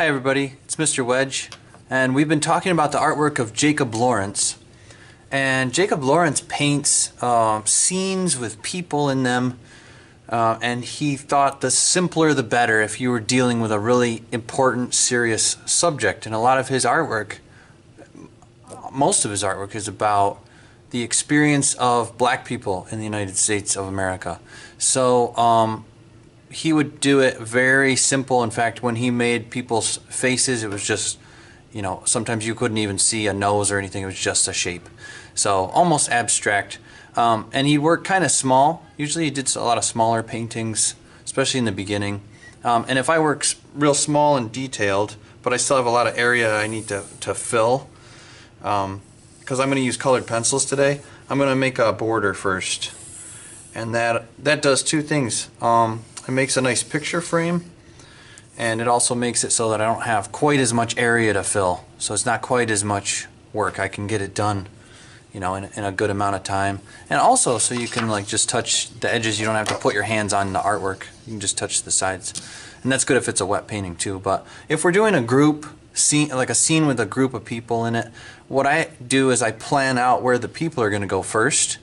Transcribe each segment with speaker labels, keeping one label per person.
Speaker 1: Hi everybody, it's Mr. Wedge, and we've been talking about the artwork of Jacob Lawrence. And Jacob Lawrence paints uh, scenes with people in them, uh, and he thought the simpler the better if you were dealing with a really important, serious subject. And a lot of his artwork, most of his artwork, is about the experience of black people in the United States of America. So um, he would do it very simple. In fact, when he made people's faces, it was just, you know, sometimes you couldn't even see a nose or anything. It was just a shape. So almost abstract. Um, and he worked kind of small. Usually he did a lot of smaller paintings, especially in the beginning. Um, and if I work real small and detailed, but I still have a lot of area I need to, to fill, because um, I'm going to use colored pencils today, I'm going to make a border first. And that, that does two things. Um, it makes a nice picture frame and it also makes it so that I don't have quite as much area to fill. So it's not quite as much work. I can get it done you know, in, in, a good amount of time. And also so you can like just touch the edges. You don't have to put your hands on the artwork. You can just touch the sides. And that's good if it's a wet painting too. But if we're doing a group scene, like a scene with a group of people in it, what I do is I plan out where the people are going to go first.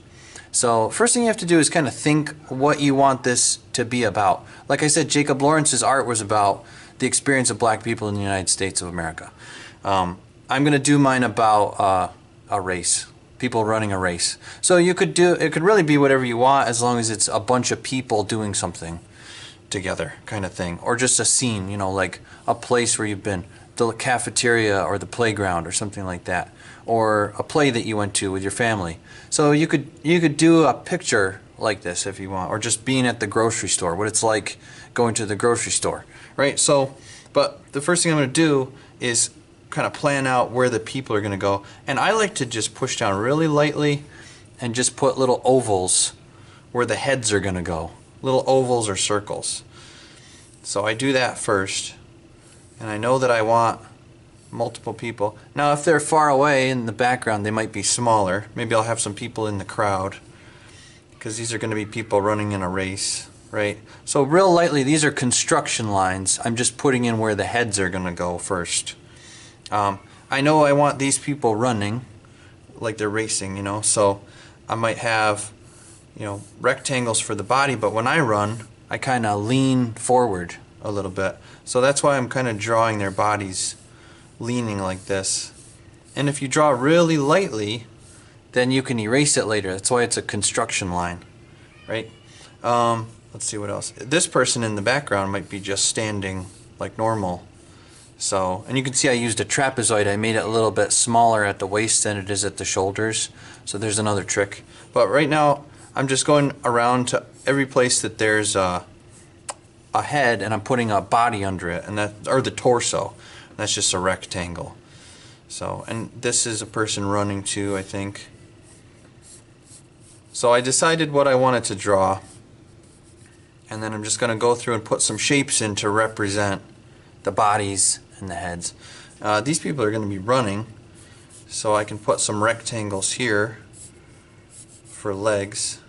Speaker 1: So first thing you have to do is kind of think what you want this to be about. Like I said, Jacob Lawrence's art was about the experience of black people in the United States of America. Um, I'm going to do mine about uh, a race, people running a race. So you could do, it could really be whatever you want as long as it's a bunch of people doing something together kind of thing. Or just a scene, you know, like a place where you've been, the cafeteria or the playground or something like that. Or a play that you went to with your family. So you could you could do a picture like this if you want, or just being at the grocery store, what it's like going to the grocery store, right? So, but the first thing I'm going to do is kind of plan out where the people are going to go, and I like to just push down really lightly and just put little ovals where the heads are going to go, little ovals or circles. So I do that first, and I know that I want multiple people. Now if they're far away in the background they might be smaller. Maybe I'll have some people in the crowd because these are going to be people running in a race, right? So real lightly these are construction lines. I'm just putting in where the heads are going to go first. Um, I know I want these people running like they're racing, you know, so I might have you know rectangles for the body but when I run I kind of lean forward a little bit. So that's why I'm kind of drawing their bodies leaning like this. And if you draw really lightly, then you can erase it later. That's why it's a construction line, right? Um, let's see what else. This person in the background might be just standing like normal. So, and you can see I used a trapezoid. I made it a little bit smaller at the waist than it is at the shoulders. So there's another trick. But right now, I'm just going around to every place that there's a, a head and I'm putting a body under it, and that or the torso. That's just a rectangle. So, and this is a person running too, I think. So I decided what I wanted to draw. And then I'm just going to go through and put some shapes in to represent the bodies and the heads. Uh, these people are going to be running. So I can put some rectangles here for legs.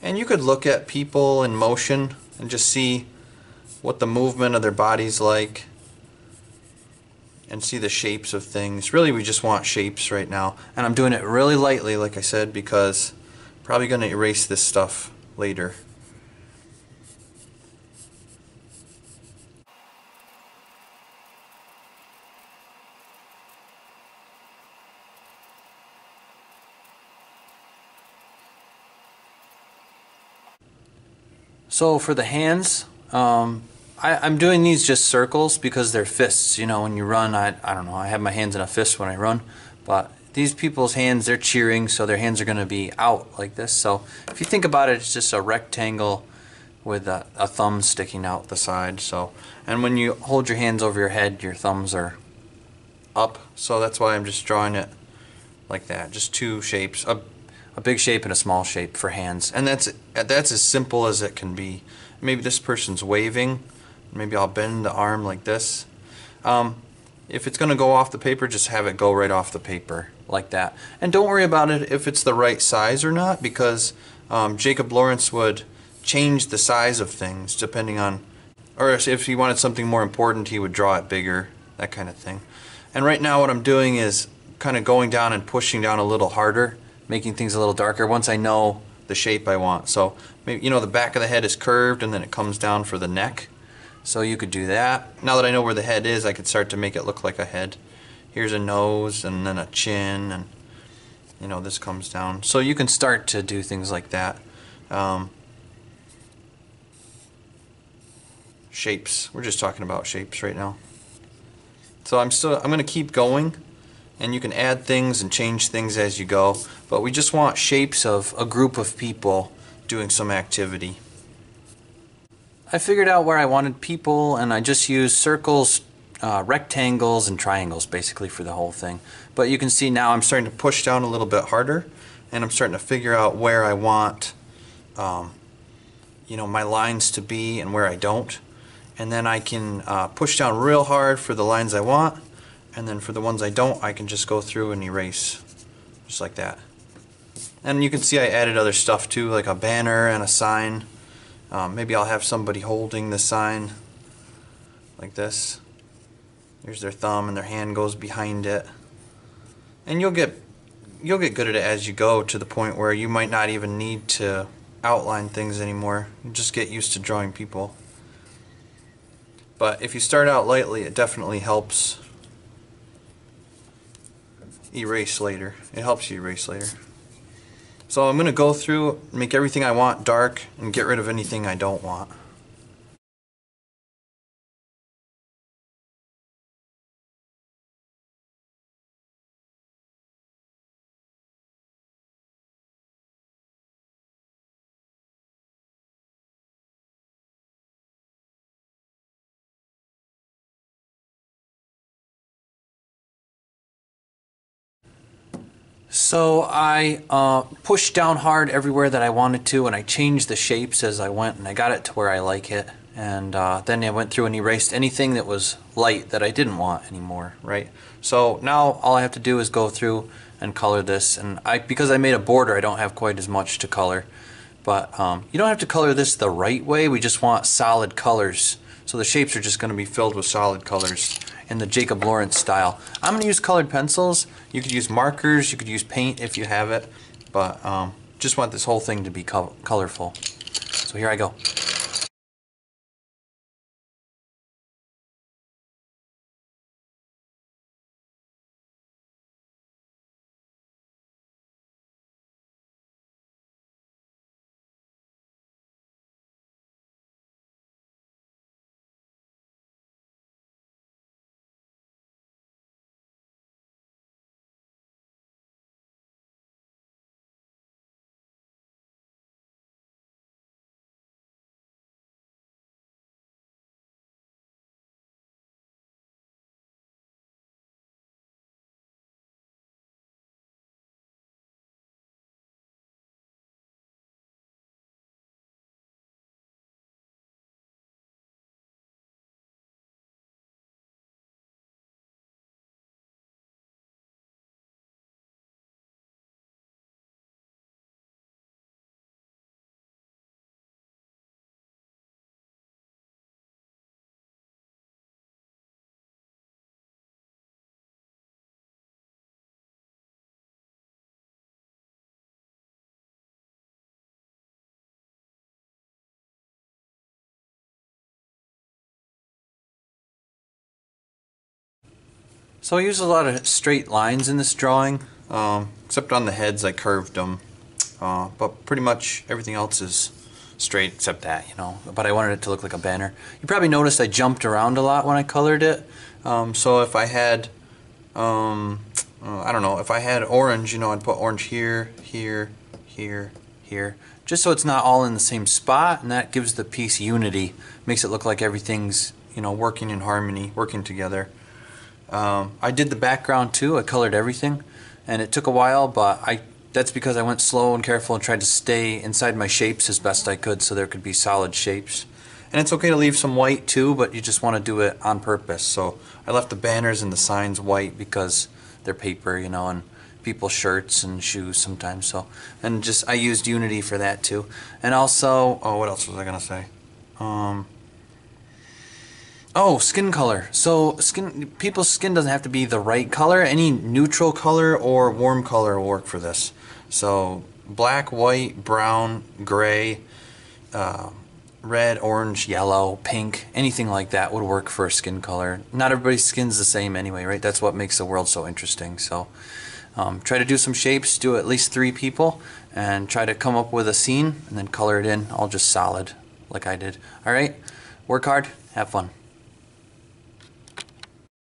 Speaker 1: And you could look at people in motion and just see what the movement of their body's like and see the shapes of things. Really we just want shapes right now. And I'm doing it really lightly like I said because I'm probably going to erase this stuff later. So for the hands, um, I, am doing these just circles because they're fists. You know, when you run, I, I don't know, I have my hands in a fist when I run. But these people's hands, they're cheering, so their hands are going to be out like this. So if you think about it, it's just a rectangle with a, a thumb sticking out the side. So, And when you hold your hands over your head, your thumbs are up. So that's why I'm just drawing it like that. Just two shapes. A, a big shape and a small shape for hands. And that's, that's as simple as it can be. Maybe this person's waving Maybe I'll bend the arm like this. Um, if it's going to go off the paper, just have it go right off the paper like that. And don't worry about it if it's the right size or not because um, Jacob Lawrence would change the size of things depending on or if he wanted something more important, he would draw it bigger, that kind of thing. And right now what I'm doing is kind of going down and pushing down a little harder, making things a little darker once I know the shape I want. So maybe, you know, the back of the head is curved and then it comes down for the neck. So you could do that. Now that I know where the head is, I could start to make it look like a head. Here's a nose and then a chin and you know, this comes down. So you can start to do things like that. Um, shapes. We're just talking about shapes right now. So I'm still I'm going to keep going and you can add things and change things as you go, but we just want shapes of a group of people doing some activity. I figured out where I wanted people and I just used circles, uh, rectangles, and triangles basically for the whole thing. But you can see now I'm starting to push down a little bit harder and I'm starting to figure out where I want um, you know my lines to be and where I don't and then I can uh, push down real hard for the lines I want and then for the ones I don't I can just go through and erase just like that. And you can see I added other stuff too like a banner and a sign. Um, maybe I'll have somebody holding the sign like this. There's their thumb and their hand goes behind it. And you'll get you'll get good at it as you go to the point where you might not even need to outline things anymore. You just get used to drawing people. But if you start out lightly it definitely helps erase later. It helps you erase later. So I'm going to go through, make everything I want dark, and get rid of anything I don't want. So I uh, pushed down hard everywhere that I wanted to and I changed the shapes as I went and I got it to where I like it. And uh, then I went through and erased anything that was light that I didn't want anymore right? So now all I have to do is go through and color this. And I because I made a border I don't have quite as much to color. But um, you don't have to color this the right way. We just want solid colors so the shapes are just going to be filled with solid colors in the Jacob Lawrence style. I'm going to use colored pencils. You could use markers, you could use paint if you have it, but um, just want this whole thing to be co colorful. So here I go. So I use a lot of straight lines in this drawing, um, except on the heads I curved them. Uh, but pretty much everything else is straight except that, you know. But I wanted it to look like a banner. You probably noticed I jumped around a lot when I colored it. Um, so if I had, um, uh, I don't know, if I had orange, you know, I'd put orange here, here, here, here, just so it's not all in the same spot, and that gives the piece unity, makes it look like everything's, you know, working in harmony, working together. Um, I did the background too. I colored everything, and it took a while, but I that's because I went slow and careful and tried to stay inside my shapes as best I could so there could be solid shapes. And it's okay to leave some white too, but you just want to do it on purpose. So I left the banners and the signs white because they're paper, you know, and people's shirts and shoes sometimes. So and just I used Unity for that too. And also, oh, what else was I gonna say? Um, Oh, skin color. So skin people's skin doesn't have to be the right color. Any neutral color or warm color will work for this. So black, white, brown, gray, uh, red, orange, yellow, pink, anything like that would work for a skin color. Not everybody's skin's the same anyway, right? That's what makes the world so interesting. So um, try to do some shapes, do at least three people, and try to come up with a scene and then color it in all just solid like I did. All right, work hard, have fun.